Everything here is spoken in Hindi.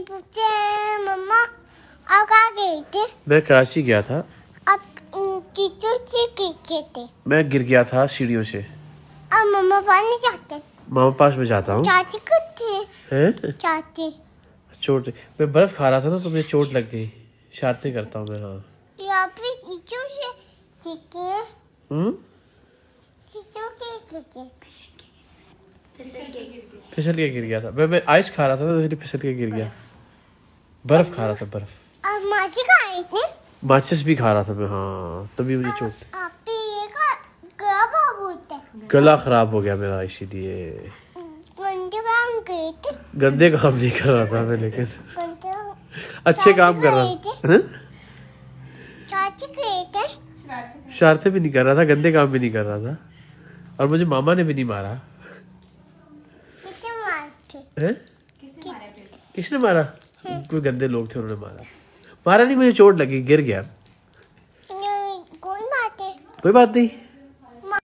मम्मा। आप कहाँ गए थे मैं कराची गया था। आप टीचर से गए थे। मैं गिर गया था सीढ़ियों से। अब मम्मा पानी जाते। मामा पास में जाता हूँ। चाची थे। चाची। चोट। मैं बर्फ़ खा रहा था ना तो मुझे चोट लग गई। शरारतें करता हूँ मैं हाँ। हम्म? फिसल के गिर गया था। मैं मैं आइस खा रहा था ना तो फिसल के गिर गया। बर्फ़ खा रहा था बर्फ़। अब मासी कहाँ आए माचिस भी खा रहा था मैं हाँ तभी मुझे चोट। का गला है? खराब हो गया मेरा इसीलिए। गंदे काम नहीं कर रहा था मैं लेकिन। अच्छे काम कर रहा था। हैं? शरारतें भी नहीं कर रहा था गंदे काम भी नहीं कर रहा था। और मुझे मामा ने भी नहीं मारा। कितने मार थे? किसने मारा? कोई गंदे लोग थे उन्होंने मारा। मारा नहीं मुझे चोट लगी गिर गया। कोई बात नहीं।